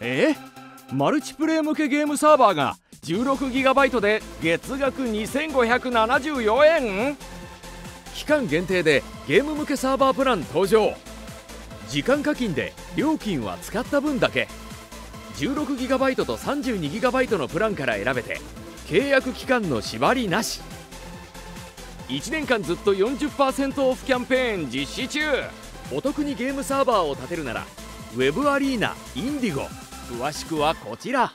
えマルチプレイ向けゲームサーバーが 16GB で月額2574円期間限定でゲーム向けサーバープラン登場。時間課金で料金は使った分だけ。16GB と 32GB のプランから選べて契約期間の縛りなし。1年間ずっと40%オフキャンペーン実施中。お得にゲームサーバーを建てるならウェブアリーナインディゴ。詳しくはこちら。